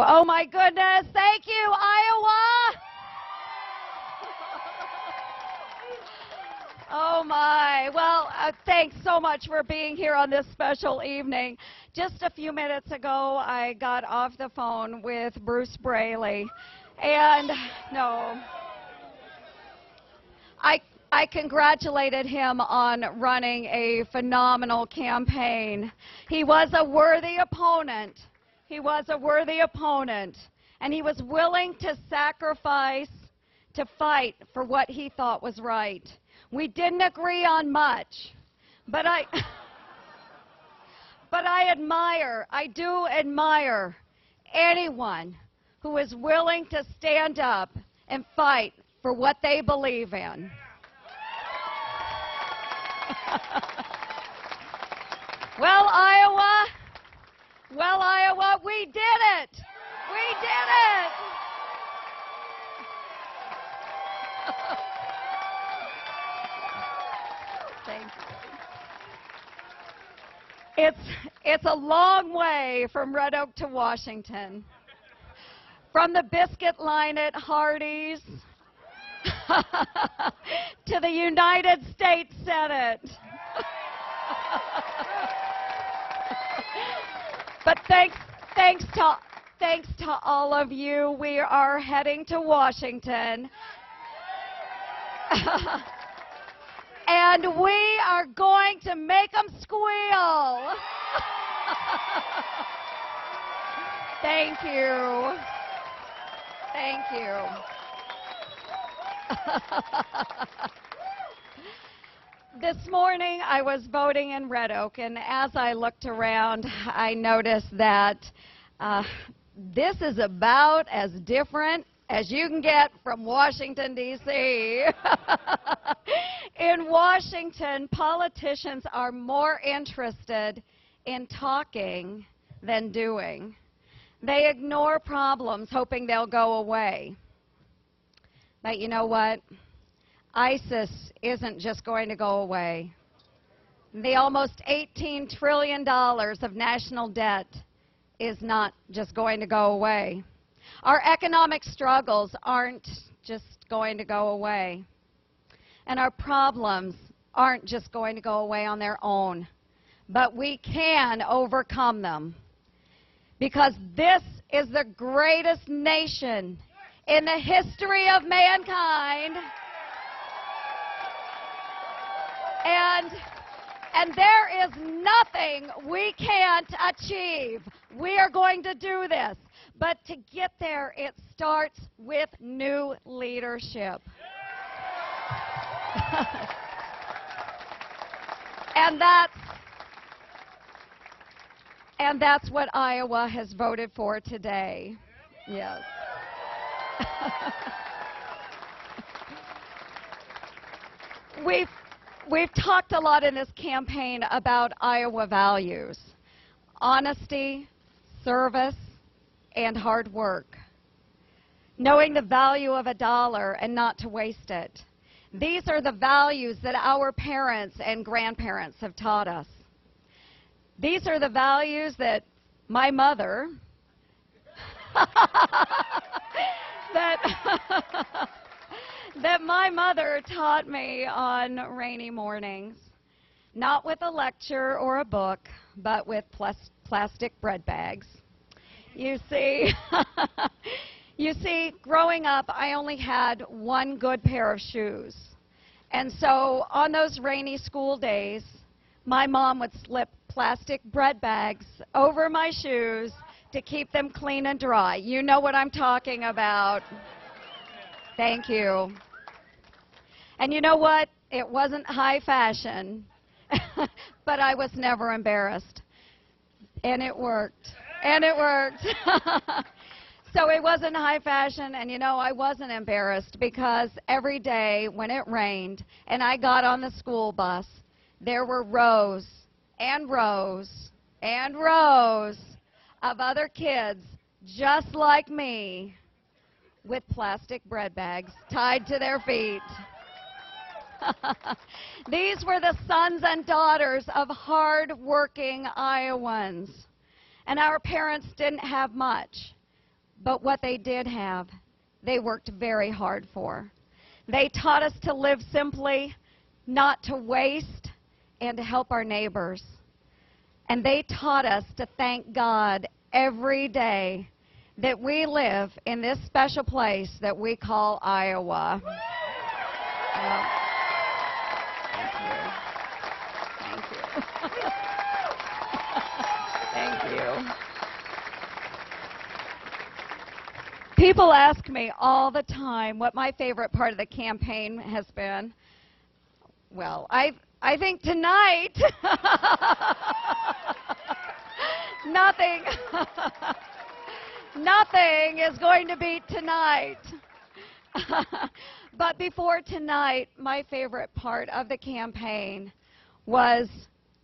Oh my goodness. Thank you, Iowa. Oh my. Well, uh, thanks so much for being here on this special evening. Just a few minutes ago, I got off the phone with Bruce Braley. And no. I I congratulated him on running a phenomenal campaign. He was a worthy opponent. He was a worthy opponent. And he was willing to sacrifice to fight for what he thought was right. We didn't agree on much, but I but I admire, I do admire anyone who is willing to stand up and fight for what they believe in. well, Iowa, well, Iowa, we did it. We did it. Thank you. It's, it's a long way from Red Oak to Washington. From the biscuit line at Hardee's to the United States Senate. thanks, thanks to, thanks to all of you, we are heading to Washington. and we are going to make them squeal. Thank you. Thank you. this morning I was voting in Red Oak, and as I looked around, I noticed that uh, this is about as different as you can get from Washington, D.C. in Washington, politicians are more interested in talking than doing. They ignore problems, hoping they'll go away. But you know what? ISIS isn't just going to go away. The almost $18 trillion of national debt is not just going to go away. Our economic struggles aren't just going to go away. And our problems aren't just going to go away on their own. But we can overcome them. Because this is the greatest nation in the history of mankind. And, and there is nothing we can't achieve. We are going to do this. But to get there, it starts with new leadership. and that's and that's what Iowa has voted for today. Yes. we've, we've talked a lot in this campaign about Iowa values honesty, service, and hard work. Knowing the value of a dollar and not to waste it. These are the values that our parents and grandparents have taught us. These are the values that my mother that that my mother taught me on rainy mornings. Not with a lecture or a book, but with plas plastic bread bags. You see, you see, growing up, I only had one good pair of shoes. And so on those rainy school days, my mom would slip plastic bread bags over my shoes to keep them clean and dry. You know what I'm talking about. Thank you. And you know what? It wasn't high fashion, but I was never embarrassed. And it worked. And it worked. so it wasn't high fashion, and you know, I wasn't embarrassed because every day when it rained and I got on the school bus, there were rows and rows and rows of other kids just like me with plastic bread bags tied to their feet. These were the sons and daughters of hard-working Iowans. And our parents didn't have much, But what they did have, they worked very hard for. They taught us to live simply, not to waste, and to help our neighbors. And they taught us to thank God every day that we live in this special place that we call Iowa. Yeah. Thank you. Thank you. Thank you. People ask me all the time what my favorite part of the campaign has been. Well, I I think tonight nothing nothing is going to beat tonight. but before tonight, my favorite part of the campaign was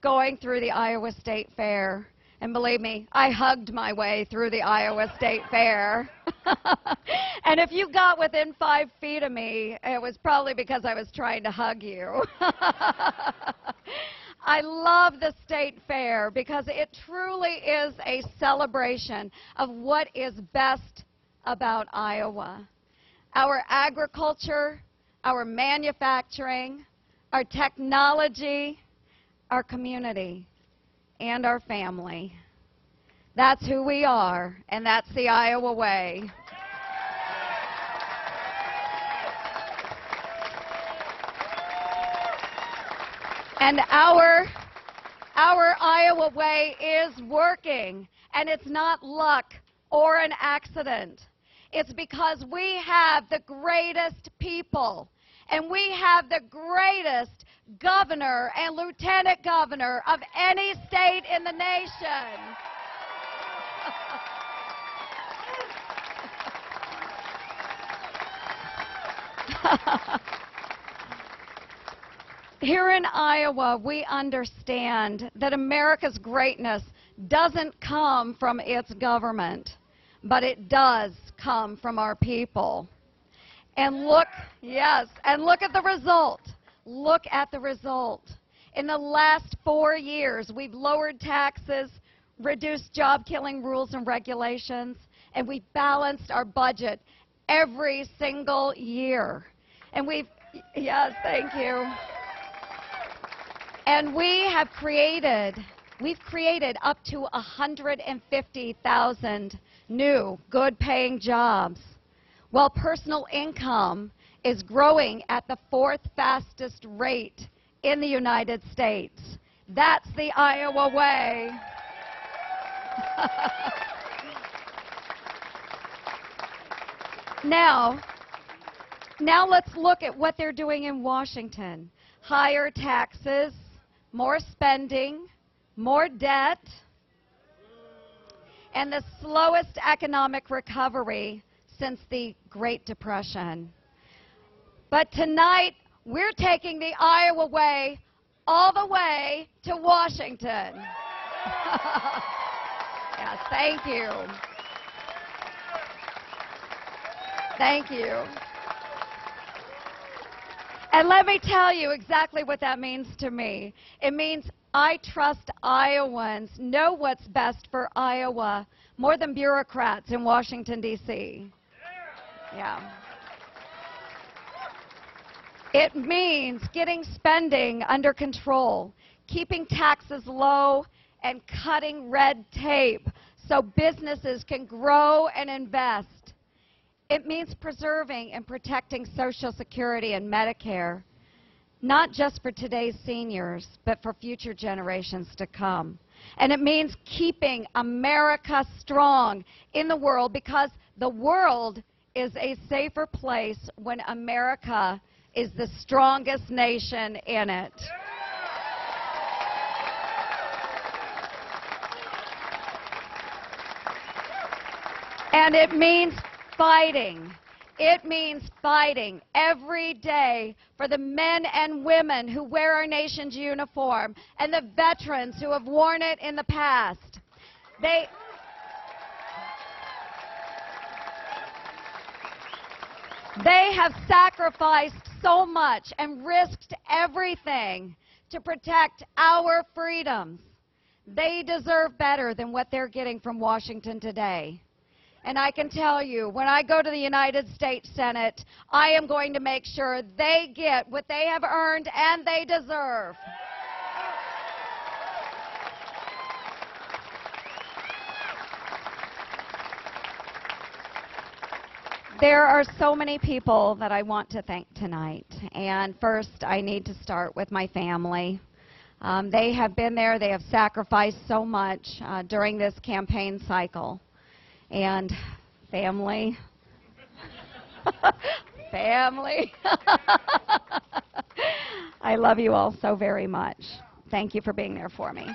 going through the Iowa State Fair. And believe me, I hugged my way through the Iowa State Fair. and if you got within five feet of me, it was probably because I was trying to hug you. I love the state fair because it truly is a celebration of what is best about Iowa. Our agriculture, our manufacturing, our technology, our community, and our family. That's who we are, and that's the Iowa way. And our, our Iowa way is working. And it's not luck or an accident. It's because we have the greatest people. And we have the greatest governor and lieutenant governor of any state in the nation. Here in Iowa, we understand that America's greatness doesn't come from its government, but it does come from our people. And look, yes, and look at the result. Look at the result. In the last four years, we've lowered taxes, reduced job killing rules and regulations, and we've balanced our budget every single year. And we've, yes, thank you. And we have created, we've created up to 150,000 new good paying jobs, while personal income is growing at the fourth fastest rate in the United States. That's the Iowa way. now, now let's look at what they're doing in Washington. Higher taxes, more spending, more debt, and the slowest economic recovery since the Great Depression. But tonight, we're taking the Iowa way all the way to Washington. yes, thank you. Thank you. And let me tell you exactly what that means to me. It means I trust Iowans know what's best for Iowa more than bureaucrats in Washington, D.C. Yeah. It means getting spending under control, keeping taxes low, and cutting red tape so businesses can grow and invest. It means preserving and protecting Social Security and Medicare, not just for today's seniors, but for future generations to come. And it means keeping America strong in the world because the world is a safer place when America is the strongest nation in it. And it means fighting. It means fighting every day for the men and women who wear our nation's uniform and the veterans who have worn it in the past. They They have sacrificed so much and risked everything to protect our freedoms. They deserve better than what they're getting from Washington today. And I can tell you, when I go to the United States Senate, I am going to make sure they get what they have earned and they deserve. There are so many people that I want to thank tonight. And first, I need to start with my family. Um, they have been there, they have sacrificed so much uh, during this campaign cycle. And family, family, I love you all so very much. Thank you for being there for me.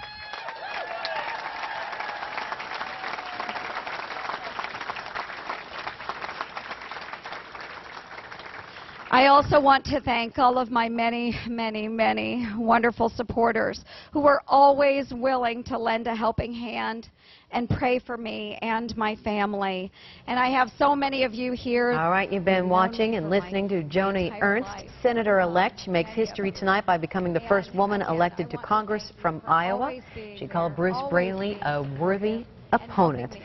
I also want to thank all of my many, many, many wonderful supporters who are always willing to lend a helping hand and pray for me and my family. And I have so many of you here. All right, you've been watching and listening to Joni Ernst, life. Senator-elect. She makes history tonight by becoming the first woman elected to Congress from Iowa. She called Bruce Braley a worthy supportive and helping opponent.